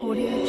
Audio